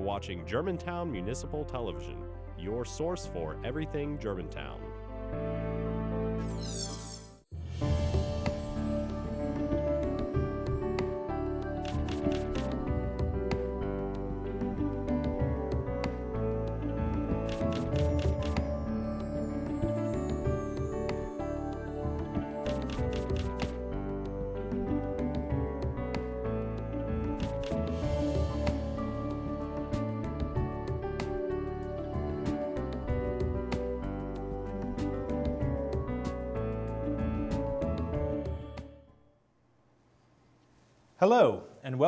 watching Germantown Municipal Television, your source for everything Germantown.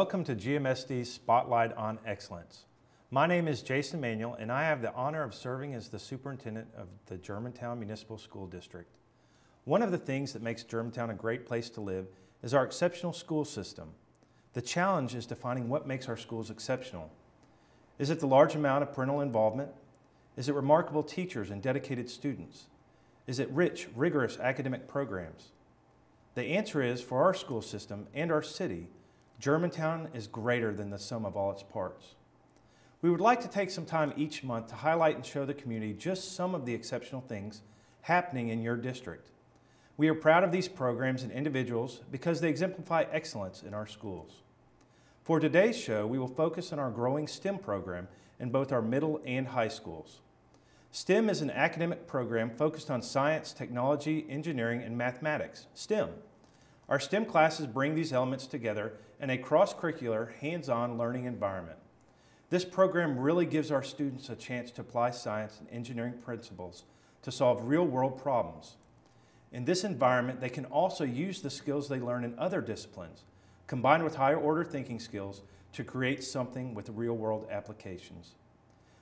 Welcome to GMSD's Spotlight on Excellence. My name is Jason Manuel, and I have the honor of serving as the superintendent of the Germantown Municipal School District. One of the things that makes Germantown a great place to live is our exceptional school system. The challenge is defining what makes our schools exceptional. Is it the large amount of parental involvement? Is it remarkable teachers and dedicated students? Is it rich, rigorous academic programs? The answer is, for our school system and our city, Germantown is greater than the sum of all its parts. We would like to take some time each month to highlight and show the community just some of the exceptional things happening in your district. We are proud of these programs and individuals because they exemplify excellence in our schools. For today's show, we will focus on our growing STEM program in both our middle and high schools. STEM is an academic program focused on science, technology, engineering, and mathematics, STEM. Our STEM classes bring these elements together in a cross-curricular, hands-on learning environment. This program really gives our students a chance to apply science and engineering principles to solve real-world problems. In this environment, they can also use the skills they learn in other disciplines, combined with higher order thinking skills to create something with real-world applications.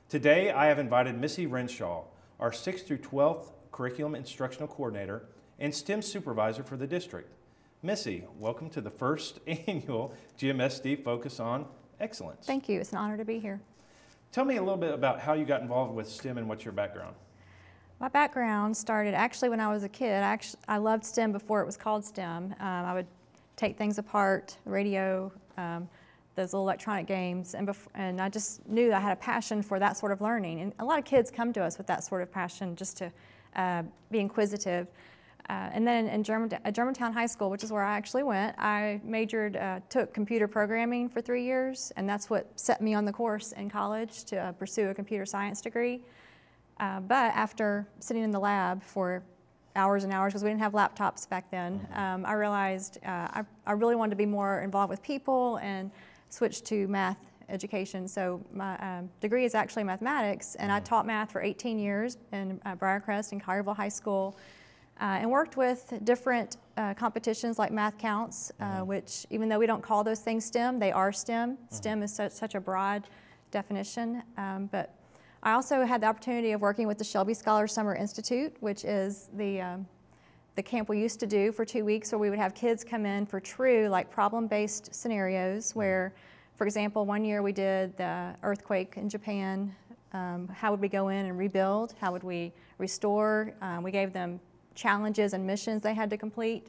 Today, I have invited Missy Renshaw, our 6th through 12th Curriculum Instructional Coordinator and STEM Supervisor for the district. Missy, welcome to the first annual GMSD Focus on Excellence. Thank you. It's an honor to be here. Tell me a little bit about how you got involved with STEM and what's your background. My background started actually when I was a kid. I, actually, I loved STEM before it was called STEM. Um, I would take things apart, radio, um, those little electronic games, and, and I just knew I had a passion for that sort of learning. And a lot of kids come to us with that sort of passion just to uh, be inquisitive. Uh, and then in German, at Germantown High School, which is where I actually went, I majored, uh, took computer programming for three years, and that's what set me on the course in college to uh, pursue a computer science degree. Uh, but after sitting in the lab for hours and hours, because we didn't have laptops back then, mm-hmm. um, I realized uh, I, I really wanted to be more involved with people and switched to math education. So my um, degree is actually mathematics, and I mm-hmm. taught math for 18 years in uh, Briarcrest and Collierville High School and worked with different uh, competitions like Math Counts, uh, mm-hmm. which even though we don't call those things STEM, they are STEM. Mm-hmm. STEM is such, such, a broad definition. Um, but I also had the opportunity of working with the Shelby Scholar Summer Institute, which is the um, the camp we used to do for two weeks where we would have kids come in for true like problem-based scenarios mm-hmm. where, for example, one year we did the earthquake in Japan. Um, how would we go in and rebuild? How would we restore? Um, we gave them challenges and missions they had to complete.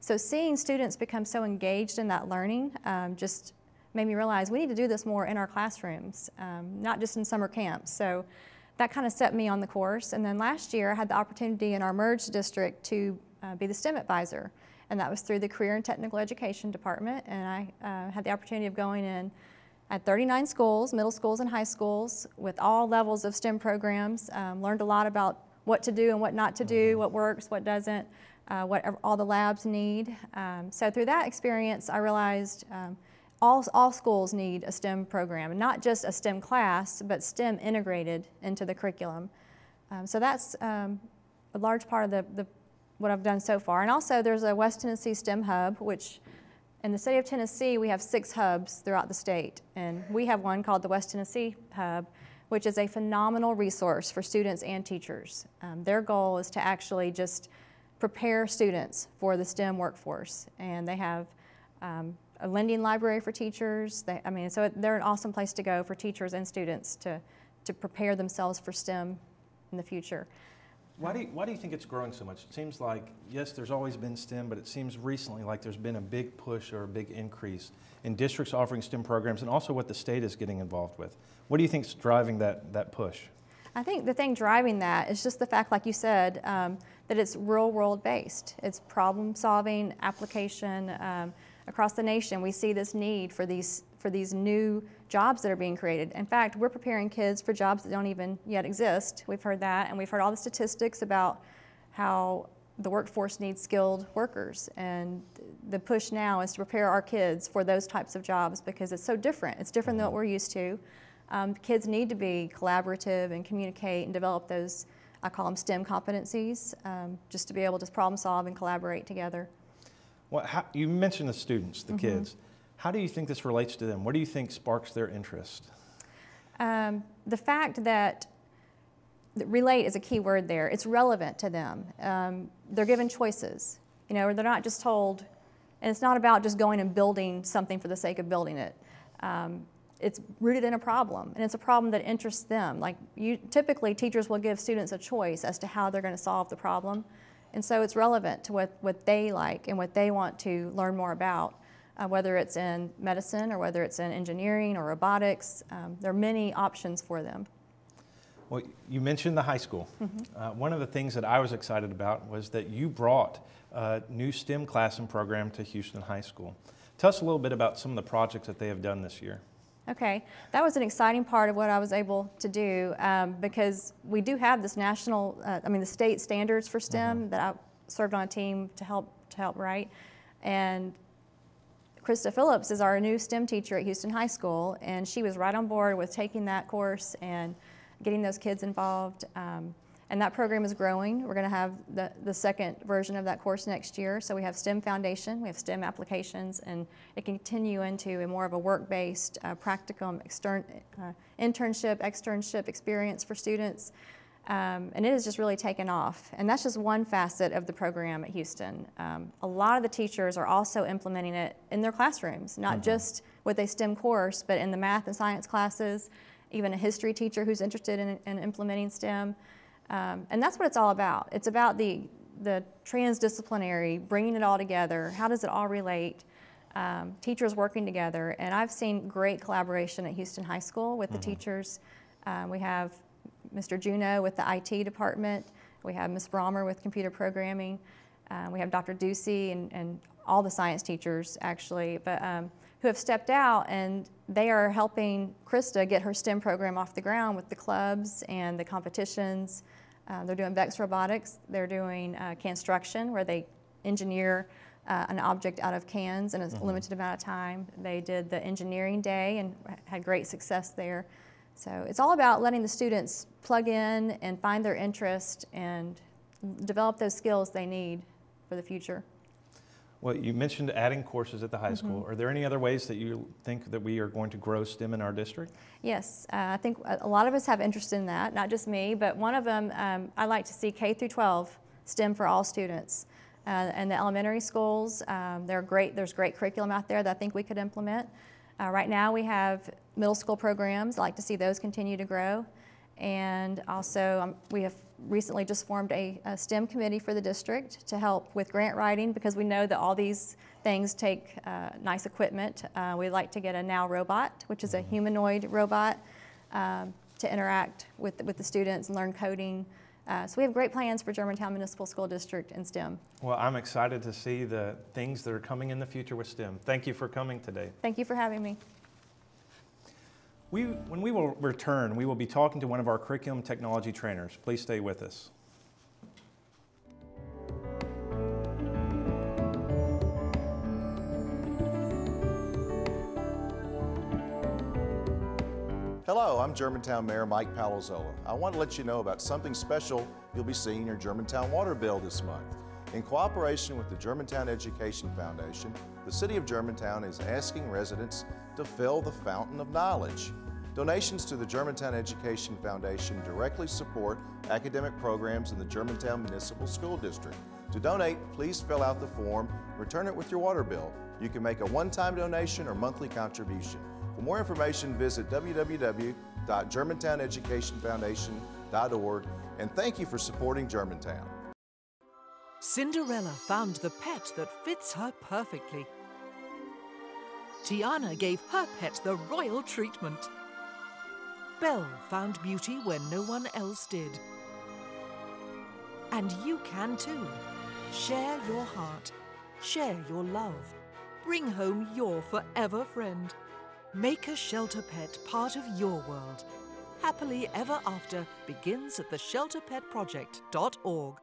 So seeing students become so engaged in that learning um, just made me realize we need to do this more in our classrooms, um, not just in summer camps. So that kind of set me on the course. And then last year I had the opportunity in our merged district to uh, be the STEM advisor. And that was through the Career and Technical Education Department. And I uh, had the opportunity of going in at 39 schools, middle schools and high schools, with all levels of STEM programs. Um, learned a lot about what to do and what not to do, mm-hmm. what works, what doesn't, uh, what all the labs need. Um, so through that experience, I realized um, all, all schools need a STEM program, not just a STEM class, but STEM integrated into the curriculum. Um, so that's um, a large part of the, the, what I've done so far. And also there's a West Tennessee STEM Hub, which in the state of Tennessee, we have six hubs throughout the state. And we have one called the West Tennessee Hub, which is a phenomenal resource for students and teachers. Um, their goal is to actually just prepare students for the STEM workforce. And they have um, a lending library for teachers. They, I mean, so they're an awesome place to go for teachers and students to, to prepare themselves for STEM in the future. Why do, you, why do you think it's growing so much? It seems like, yes, there's always been STEM, but it seems recently like there's been a big push or a big increase in districts offering STEM programs and also what the state is getting involved with. What do you think is driving that, that push? I think the thing driving that is just the fact, like you said, um, that it's real world based. It's problem solving, application. Um, across the nation, we see this need for these, for these new jobs that are being created. In fact, we're preparing kids for jobs that don't even yet exist. We've heard that, and we've heard all the statistics about how the workforce needs skilled workers. And the push now is to prepare our kids for those types of jobs because it's so different. It's different than what we're used to. Um, kids need to be collaborative and communicate and develop those, I call them STEM competencies, um, just to be able to problem solve and collaborate together. Well, how, you mentioned the students, the mm-hmm. kids. How do you think this relates to them? What do you think sparks their interest? Um, the fact that relate is a key word there. It's relevant to them. Um, they're given choices. You know, they're not just told, and it's not about just going and building something for the sake of building it. Um, it's rooted in a problem, and it's a problem that interests them. Like you, typically, teachers will give students a choice as to how they're going to solve the problem, and so it's relevant to what, what they like and what they want to learn more about. Uh, whether it's in medicine or whether it's in engineering or robotics, um, there are many options for them. Well, you mentioned the high school. Mm-hmm. Uh, one of the things that I was excited about was that you brought a new STEM class and program to Houston High School. Tell us a little bit about some of the projects that they have done this year. Okay, that was an exciting part of what I was able to do um, because we do have this national, uh, I mean, the state standards for STEM mm-hmm. that I served on a team to help to help write, and Krista Phillips is our new STEM teacher at Houston High School, and she was right on board with taking that course and getting those kids involved. Um, and that program is growing. We're going to have the, the second version of that course next year. So we have STEM Foundation, we have STEM applications, and it can continue into a more of a work-based uh, practicum extern, uh, internship, externship experience for students. Um, and it has just really taken off. And that's just one facet of the program at Houston. Um, a lot of the teachers are also implementing it in their classrooms, not mm-hmm. just with a STEM course, but in the math and science classes even a history teacher who's interested in, in implementing STEM. Um, and that's what it's all about. It's about the, the transdisciplinary, bringing it all together. How does it all relate? Um, teachers working together. And I've seen great collaboration at Houston High School with mm-hmm. the teachers. Um, we have Mr. Juno with the IT department. We have Ms. Brommer with computer programming. Um, we have Dr. Ducey and, and all the science teachers actually. But um, who have stepped out and they are helping Krista get her STEM program off the ground with the clubs and the competitions. Uh, they're doing VEX robotics. They're doing uh, construction where they engineer uh, an object out of cans in a mm-hmm. limited amount of time. They did the engineering day and had great success there. So it's all about letting the students plug in and find their interest and develop those skills they need for the future. Well, you mentioned adding courses at the high mm-hmm. school. Are there any other ways that you think that we are going to grow STEM in our district? Yes, uh, I think a lot of us have interest in that, not just me, but one of them, um, I like to see K through 12 STEM for all students. Uh, and the elementary schools, um, they're great, there's great curriculum out there that I think we could implement. Uh, right now we have middle school programs. I like to see those continue to grow. And also, um, we have recently just formed a, a, STEM committee for the district to help with grant writing because we know that all these things take uh, nice equipment. Uh, we'd like to get a NAO robot, which is a humanoid robot, um, to interact with, with the students and learn coding. Uh, so we have great plans for Germantown Municipal School District and STEM. Well, I'm excited to see the things that are coming in the future with STEM. Thank you for coming today. Thank you for having me. We, when we will return, we will be talking to one of our curriculum technology trainers. Please stay with us. Hello, I'm Germantown Mayor Mike Palazzolo. I want to let you know about something special you'll be seeing in your Germantown water bill this month. In cooperation with the Germantown Education Foundation, the City of Germantown is asking residents to fill the fountain of knowledge. Donations to the Germantown Education Foundation directly support academic programs in the Germantown Municipal School District. To donate, please fill out the form, return it with your water bill. You can make a one-time donation or monthly contribution. For more information, visit www.germantowneducationfoundation.org And thank you for supporting Germantown. Cinderella found the pet that fits her perfectly. Tiana gave her pet the royal treatment. Belle found beauty where no one else did. And you can too. Share your heart. Share your love. Bring home your forever friend. Make a shelter pet part of your world. Happily Ever After begins at theshelterpetproject.org.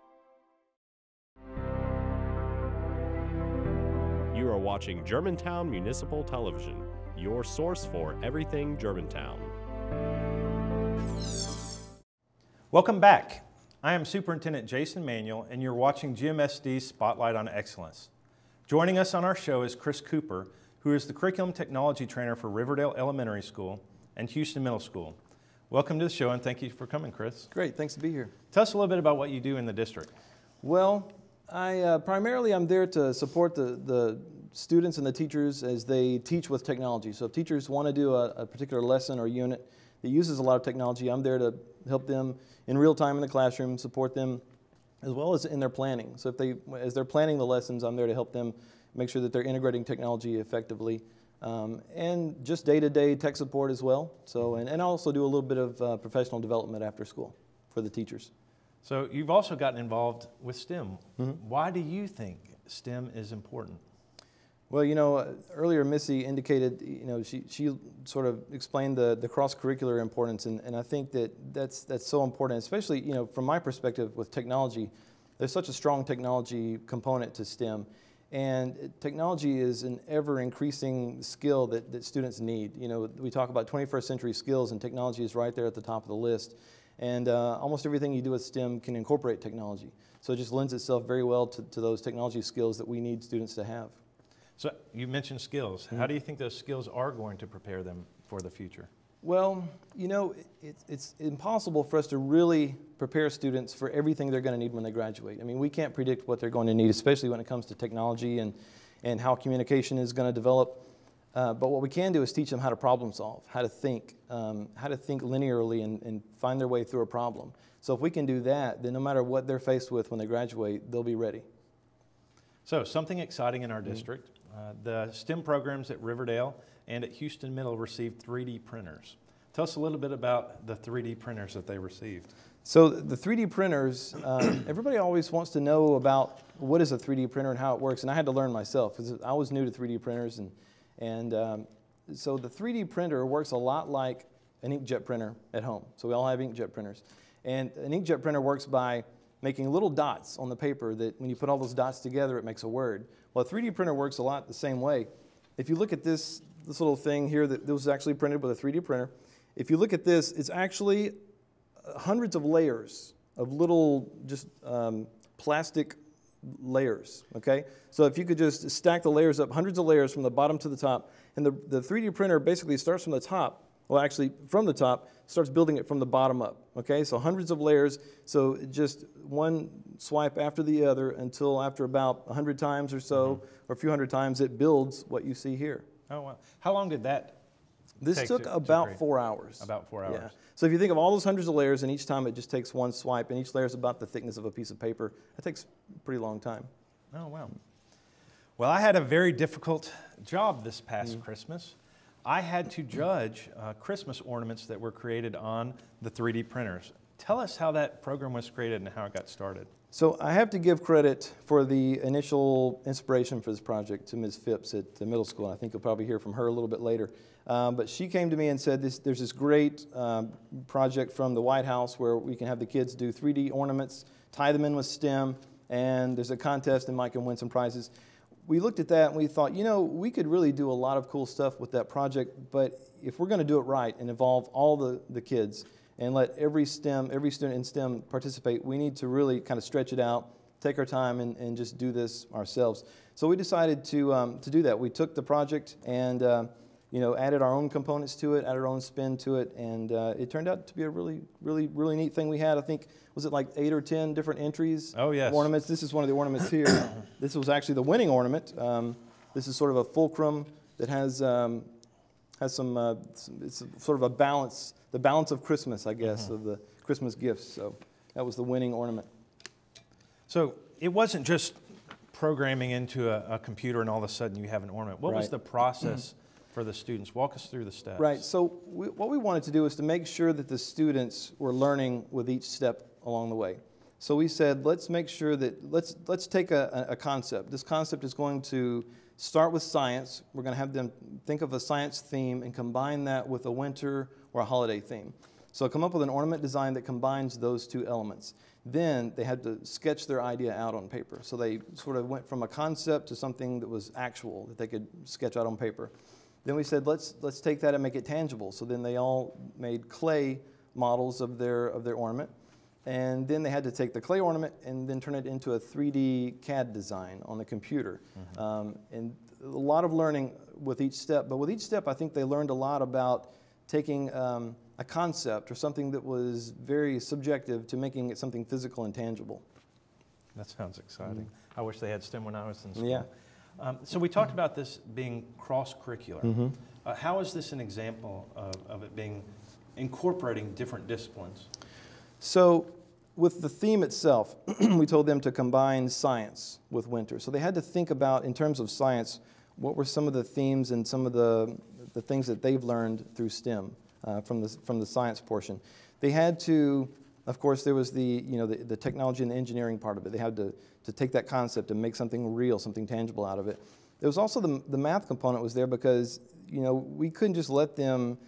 You are watching Germantown Municipal Television, your source for everything Germantown. Welcome back. I am Superintendent Jason Manuel, and you're watching GMSD's Spotlight on Excellence. Joining us on our show is Chris Cooper, who is the Curriculum Technology Trainer for Riverdale Elementary School and Houston Middle School. Welcome to the show, and thank you for coming, Chris. Great, thanks to be here. Tell us a little bit about what you do in the district. Well, I uh, primarily I'm there to support the, the students and the teachers as they teach with technology. So if teachers want to do a, a particular lesson or unit that uses a lot of technology, I'm there to help them in real time in the classroom, support them as well as in their planning. So if they, as they're planning the lessons, I'm there to help them make sure that they're integrating technology effectively. Um, and just day-to-day tech support as well. So, and, and also do a little bit of uh, professional development after school for the teachers. So you've also gotten involved with STEM. Why do you think STEM is important? Well, you know, uh, earlier Missy indicated, you know, she, she sort of explained the, the cross-curricular importance, and, and I think that that's, that's so important, especially, you know, from my perspective with technology, there's such a strong technology component to STEM, and technology is an ever-increasing skill that, that students need. You know, we talk about 21st century skills, and technology is right there at the top of the list, and uh, almost everything you do with STEM can incorporate technology. So it just lends itself very well to, to those technology skills that we need students to have. So you mentioned skills. How do you think those skills are going to prepare them for the future? Well, you know, it, it's impossible for us to really prepare students for everything they're going to need when they graduate. I mean, we can't predict what they're going to need, especially when it comes to technology and, and how communication is going to develop. Uh, but what we can do is teach them how to problem solve, how to think, um, how to think linearly and, and find their way through a problem. So if we can do that, then no matter what they're faced with when they graduate, they'll be ready. So something exciting in our district. Uh, the STEM programs at Riverdale and at Houston Middle received 3D printers. Tell us a little bit about the 3D printers that they received. So the 3D printers, um, everybody always wants to know about what is a 3D printer and how it works, and I had to learn myself because I was new to 3D printers, and and um, so the 3D printer works a lot like an inkjet printer at home. So we all have inkjet printers, and an inkjet printer works by making little dots on the paper that when you put all those dots together, it makes a word. Well, a 3D printer works a lot the same way. If you look at this this little thing here that this was actually printed with a 3D printer, if you look at this, it's actually hundreds of layers of little just um, plastic layers, okay? So if you could just stack the layers up, hundreds of layers from the bottom to the top, and the, the 3D printer basically starts from the top, well actually from the top, starts building it from the bottom up, okay? So hundreds of layers, so just one swipe after the other until after about 100 times or so, or a few hundred times, it builds what you see here. Oh, wow. How long did that This took to- to about create? four hours. About four hours. Yeah. So if you think of all those hundreds of layers, and each time it just takes one swipe, and each layer is about the thickness of a piece of paper, it takes a pretty long time. Oh, wow. Well, I had a very difficult job this past Mm. Christmas. I had to judge uh, Christmas ornaments that were created on the 3D printers. Tell us how that program was created and how it got started. So I have to give credit for the initial inspiration for this project to Ms. Phipps at the middle school. I think you'll probably hear from her a little bit later. Um, but she came to me and said, this, "There's this great um, project from the White House where we can have the kids do 3D ornaments, tie them in with STEM, and there's a contest, and Mike can win some prizes." We looked at that and we thought, you know, we could really do a lot of cool stuff with that project, but if we're going to do it right and involve all the, the kids and let every STEM, every student in STEM participate, we need to really kind of stretch it out, take our time, and, and just do this ourselves. So we decided to, um, to do that. We took the project and uh, you know, added our own components to it, added our own spin to it, and uh, it turned out to be a really, really, really neat thing we had. I think, was it like eight or 10 different entries? Oh, yes. Ornaments. This is one of the ornaments here. this was actually the winning ornament. Um, this is sort of a fulcrum that has, um, has some, uh, some- it's sort of a balance, the balance of Christmas, I guess, of the Christmas gifts. So That was the winning ornament. So it wasn't just programming into a, a computer and all of a sudden you have an ornament. What was the process for the students? Walk us through the steps. Right. So we, what we wanted to do is to make sure that the students were learning with each step along the way. So we said, let's make sure that let's let's take a a concept. This concept is going to start with science. We're going to have them think of a science theme and combine that with a winter or a holiday theme. So come up with an ornament design that combines those two elements. Then they had to sketch their idea out on paper. So they sort of went from a concept to something that was actual that they could sketch out on paper. Then we said, let's, let's take that and make it tangible. So then they all made clay models of their, of their ornament. And then they had to take the clay ornament and then turn it into a 3D CAD design on the computer. Um, and a lot of learning with each step. But with each step, I think they learned a lot about taking um, a concept or something that was very subjective to making it something physical and tangible. That sounds exciting. I wish they had STEM when I was in school. Yeah. Um, so we talked about this being cross-curricular. Mm-hmm. Uh, how is this an example of, of it being incorporating different disciplines? So, with the theme itself, we told them to combine science with winter. So, they had to think about, in terms of science, what were some of the themes and some of the, the things that they've learned through STEM uh, from, the, from the science portion. They had to, of course, there was the, you know, the, the technology and the engineering part of it. They had to, to take that concept and make something real, something tangible out of it. There was also the, the math component was there because, you know, we couldn't just let them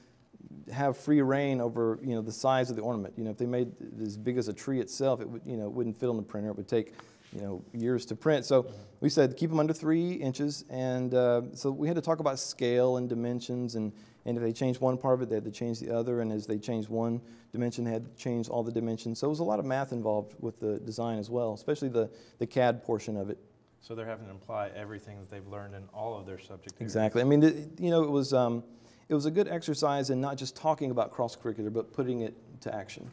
have free reign over you know the size of the ornament. You know, if they made it as big as a tree itself, it would you know it wouldn't fit on the printer. It would take you know years to print. So we said keep them under three inches, and uh, so we had to talk about scale and dimensions, and and if they changed one part of it, they had to change the other, and as they changed one dimension, they had to change all the dimensions. So it was a lot of math involved with the design as well, especially the the CAD portion of it. So they're having to apply everything that they've learned in all of their subject areas. Exactly. I mean, it, you know, it was um, it was a good exercise in not just talking about cross curricular, but putting it to action.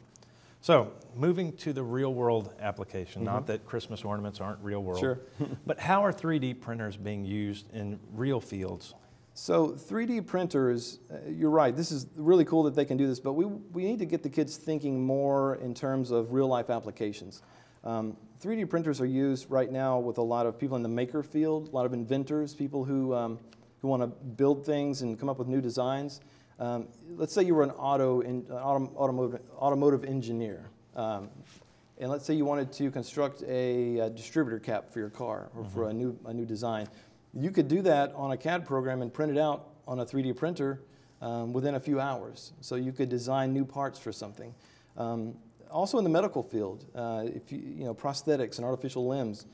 So, moving to the real world application, not that Christmas ornaments aren't real world. Sure. but how are 3D printers being used in real fields? So 3D printers, uh, you're right. This is really cool that they can do this, but we, we need to get the kids thinking more in terms of real life applications. Um, 3D printers are used right now with a lot of people in the maker field, a lot of inventors, people who, um, who want to build things and come up with new designs. Um, let's say you were an auto in, an autom- automotive, automotive engineer. Um, and let's say you wanted to construct a, a distributor cap for your car or for a new, a new design. You could do that on a CAD program and print it out on a 3D printer um, within a few hours. So you could design new parts for something. Um, also in the medical field, uh, if you, you know, prosthetics and artificial limbs,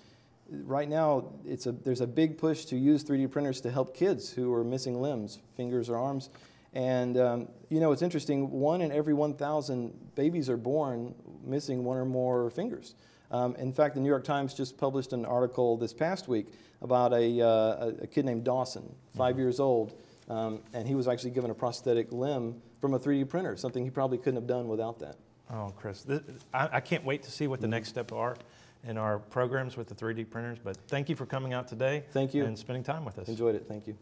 right now it's a, there's a big push to use 3D printers to help kids who are missing limbs, fingers or arms. And um, you know, it's interesting, one in every 1,000 babies are born missing one or more fingers. Um, in fact, the New York Times just published an article this past week about a, uh, a, kid named Dawson, 5 years old, um, and he was actually given a prosthetic limb from a 3D printer, something he probably couldn't have done without that. Oh, Chris, th- I, I can't wait to see what the next step are in our programs with the 3D printers. But thank you for coming out today. Thank you. And spending time with us. Enjoyed it. Thank you.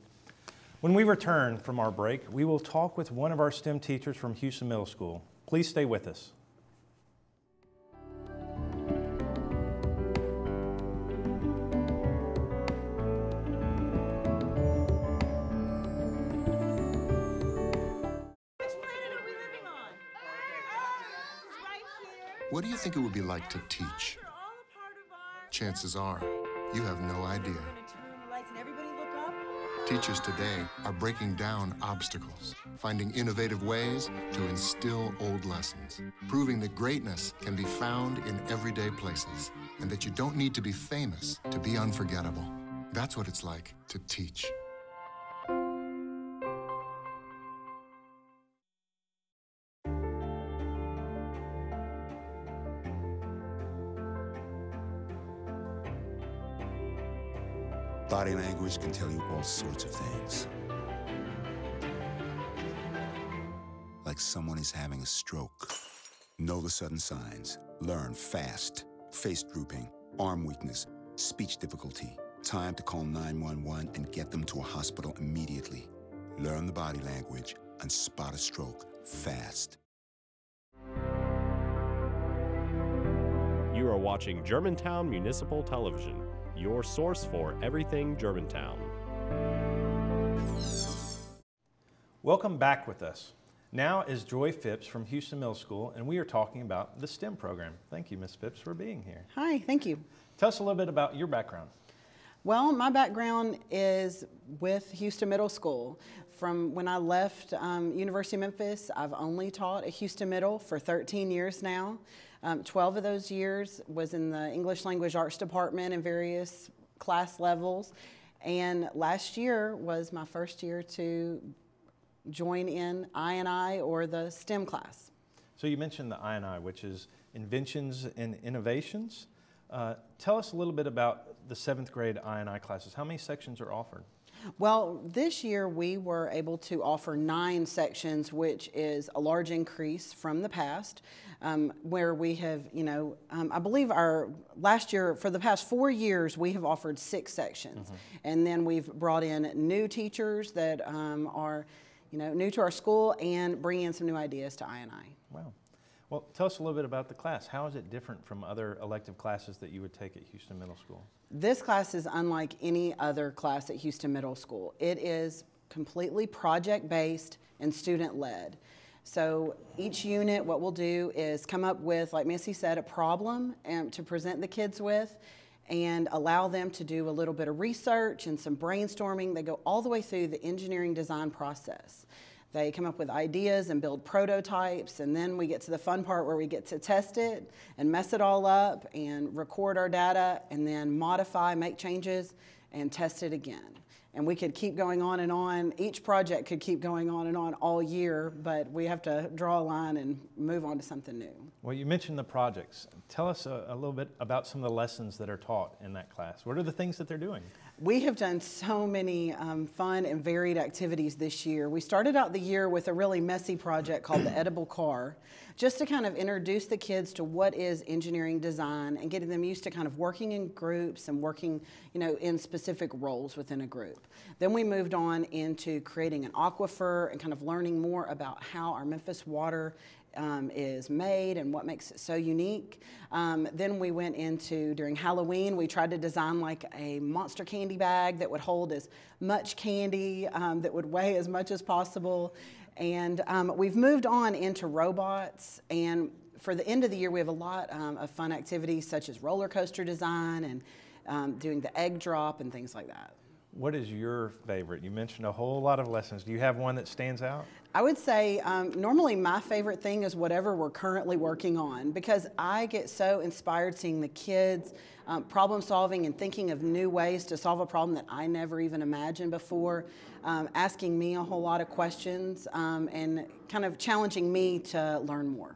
When we return from our break, we will talk with one of our STEM teachers from Houston Middle School. Please stay with us. What do you think it would be like to teach? Chances are, you have no idea. Teachers today are breaking down obstacles, finding innovative ways to instill old lessons, proving that greatness can be found in everyday places, and that you don't need to be famous to be unforgettable. That's what it's like to teach. Language can tell you all sorts of things. Like someone is having a stroke. Know the sudden signs. Learn fast. Face drooping, arm weakness, speech difficulty. Time to call 911 and get them to a hospital immediately. Learn the body language and spot a stroke fast. You are watching Germantown Municipal Television, your source for everything Germantown. Welcome back with us. Now is Joye Phipps from Houston Middle School, and we are talking about the STEM program. Thank you, Ms. Phipps, for being here. Hi, thank you. Tell us a little bit about your background. Well, my background is with Houston Middle School. From when I left um, University of Memphis, I've only taught at Houston Middle for 13 years now. Um, 12 of those years was in the English Language Arts Department in various class levels. And last year was my first year to join in I&I or the STEM class. So you mentioned the I&I, which is Inventions and Innovations. Uh, tell us a little bit about the seventh grade I&I classes. How many sections are offered? Well, this year we were able to offer nine sections, which is a large increase from the past, um, where we have, you know, um, I believe our last year, for the past four years, we have offered six sections. Mm-hmm. And then we've brought in new teachers that um, are you know, new to our school and bring in some new ideas to I&I. Wow. Well, tell us a little bit about the class. How is it different from other elective classes that you would take at Houston Middle School? This class is unlike any other class at Houston Middle School. It is completely project based and student led. So each unit, what we'll do is come up with, like Missy said, a problem and to present the kids with and allow them to do a little bit of research and some brainstorming. They go all the way through the engineering design process. They come up with ideas and build prototypes, and then we get to the fun part where we get to test it and mess it all up and record our data and then modify, make changes, and test it again. And we could keep going on and on. Each project could keep going on and on all year, but we have to draw a line and move on to something new. Well, you mentioned the projects. Tell us a, a little bit about some of the lessons that are taught in that class. What are the things that they're doing? We have done so many um, fun and varied activities this year. We started out the year with a really messy project called the Edible Car, just to kind of introduce the kids to what is engineering design and getting them used to kind of working in groups and working, you know, in specific roles within a group. Then we moved on into creating an aquifer and kind of learning more about how our Memphis water um, is made and what makes it so unique. Um, then we went into, during Halloween, we tried to design like a monster candy bag that would hold as much candy, um, that would weigh as much as possible. And um, we've moved on into robots. And for the end of the year, we have a lot um, of fun activities such as roller coaster design and um, doing the egg drop and things like that. What is your favorite? You mentioned a whole lot of lessons. Do you have one that stands out? I would say um, normally my favorite thing is whatever we're currently working on because I get so inspired seeing the kids um, problem solving and thinking of new ways to solve a problem that I never even imagined before, um, asking me a whole lot of questions um, and kind of challenging me to learn more.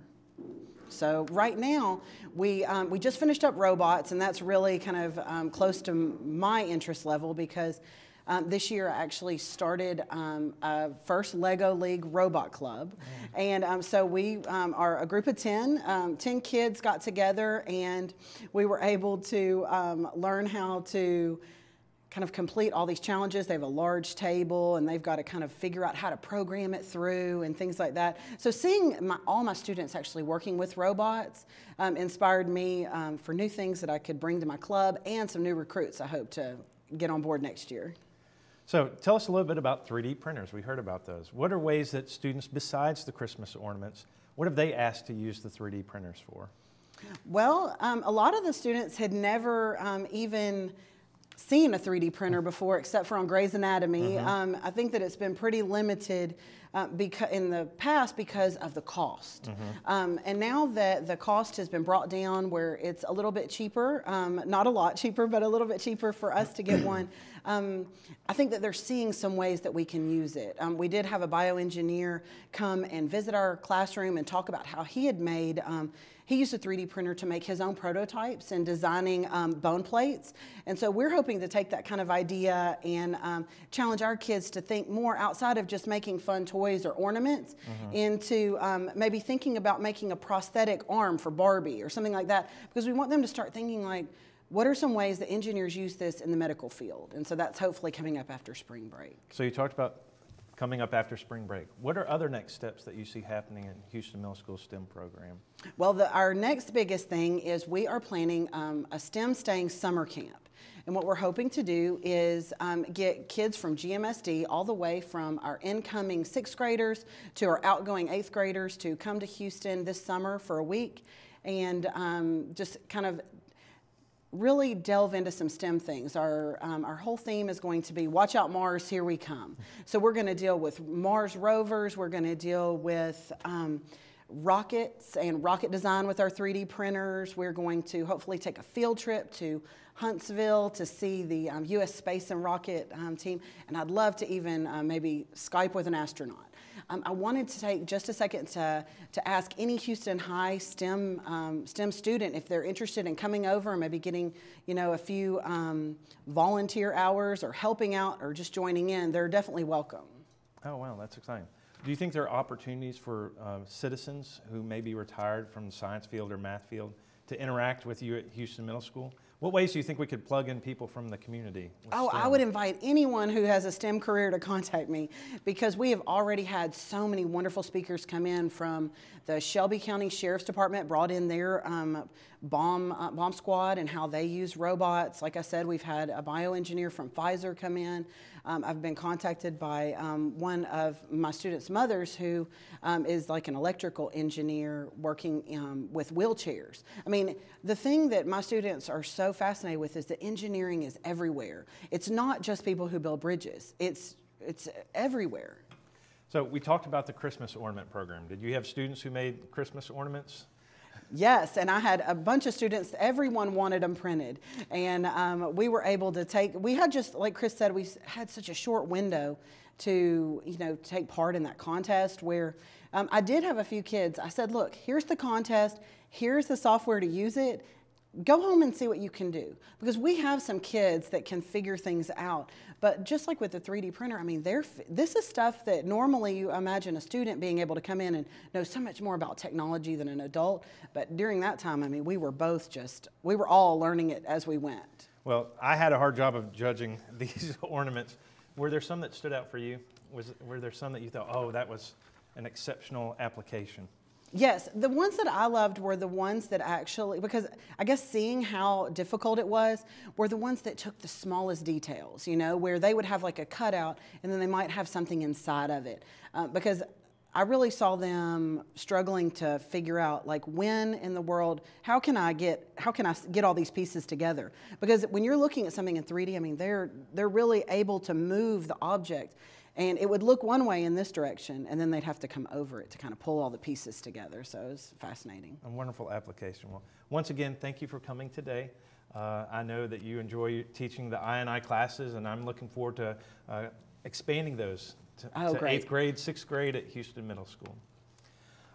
So right now, we, um, we just finished up robots, and that's really kind of um, close to my interest level because um, this year I actually started um, a FIRST LEGO League Robot Club. Mm. And um, so we um, are a group of 10. 10 kids got together, and we were able to learn how to kind of complete all these challenges. They have a large table and they've got to kind of figure out how to program it through and things like that. So seeing my, all my students actually working with robots um, inspired me um, for new things that I could bring to my club and some new recruits I hope to get on board next year. So tell us a little bit about 3D printers. We heard about those. What are ways that students, besides the Christmas ornaments, what have they asked to use the 3D printers for? Well, um, a lot of the students had never um, even seen a 3D printer before, except for on Grey's Anatomy. Mm-hmm. Um, I think that it's been pretty limited uh, beca- in the past because of the cost. Mm-hmm. Um, and now that the cost has been brought down where it's a little bit cheaper, um, not a lot cheaper, but a little bit cheaper for us to get one, um, I think that they're seeing some ways that we can use it. Um, we did have a bioengineer come and visit our classroom and talk about how he had made um, he used a 3D printer to make his own prototypes and designing um, bone plates. And so we're hoping to take that kind of idea and um, challenge our kids to think more outside of just making fun toys or ornaments mm-hmm. into um, maybe thinking about making a prosthetic arm for Barbie or something like that because we want them to start thinking like, what are some ways that engineers use this in the medical field? And so that's hopefully coming up after spring break. So you talked about coming up after spring break. What are other next steps that you see happening in Houston Middle School STEM program? Well, the, our next biggest thing is we are planning um, a STEM Staying Summer Camp. And what we're hoping to do is um, get kids from GMSD all the way from our incoming sixth graders to our outgoing eighth graders to come to Houston this summer for a week and um, just kind of really delve into some STEM things. Our, um, our whole theme is going to be Watch Out Mars, Here We Come. So we're going to deal with Mars rovers, we're going to deal with um, rockets and rocket design with our 3D printers. We're going to hopefully take a field trip to Huntsville to see the um, U.S. Space and Rocket um, team, and I'd love to even uh, maybe Skype with an astronaut. Um, I wanted to take just a second to, to ask any Houston High STEM, um, STEM student if they're interested in coming over and maybe getting, you know, a few um, volunteer hours or helping out or just joining in, they're definitely welcome. Oh, wow, that's exciting. Do you think there are opportunities for uh, citizens who may be retired from the science field or math field to interact with you at Houston Middle School? What ways do you think we could plug in people from the community? Oh, STEM? I would invite anyone who has a STEM career to contact me because we have already had so many wonderful speakers come in from the Shelby County Sheriff's Department, brought in their um, bomb, uh, bomb squad and how they use robots. Like I said, we've had a bioengineer from Pfizer come in. Um, I've been contacted by um, one of my students' mothers who um, is like an electrical engineer working um, with wheelchairs. I mean, the thing that my students are so fascinated with is that engineering is everywhere. It's not just people who build bridges, it's, it's everywhere. So we talked about the Christmas ornament program. Did you have students who made Christmas ornaments? Yes, and I had a bunch of students, everyone wanted them printed. And um, we were able to take, we had just, like Chris said, we had such a short window to, you know, take part in that contest where um, I did have a few kids. I said, look, here's the contest, here's the software to use it, go home and see what you can do. Because we have some kids that can figure things out. But just like with the 3d printer i mean they're this is stuff that normally you imagine a student being able to come in and know so much more about technology than an adult. But during that time i mean we were both just we were all learning it as we went. Well i had a hard job of judging these ornaments. Were there some that stood out for you? Was were there some that you thought oh that was an exceptional application Yes, the ones that I loved were the ones that actually, because I guess seeing how difficult it was, were the ones that took the smallest details, you know, where they would have like a cutout and then they might have something inside of it. Uh, because I really saw them struggling to figure out like when in the world, how can I get, how can I get all these pieces together? Because when you're looking at something in 3D, I mean, they're, they're really able to move the object and it would look one way in this direction, and then they'd have to come over it to kind of pull all the pieces together. So it was fascinating. A wonderful application. Well, once again, thank you for coming today. Uh, I know that you enjoy teaching the I&I classes, and I'm looking forward to uh, expanding those to, oh, to eighth grade, sixth grade at Houston Middle School.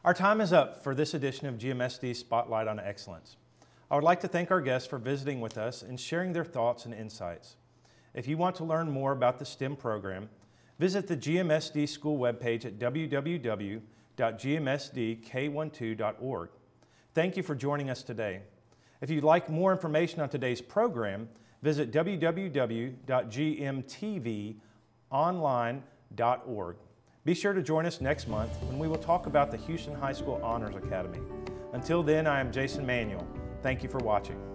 Our time is up for this edition of GMSD Spotlight on Excellence. I would like to thank our guests for visiting with us and sharing their thoughts and insights. If you want to learn more about the STEM program, Visit the GMSD school webpage at www.gmsdk12.org. Thank you for joining us today. If you'd like more information on today's program, visit www.gmtvonline.org. Be sure to join us next month when we will talk about the Houston High School Honors Academy. Until then, I am Jason Manuel. Thank you for watching.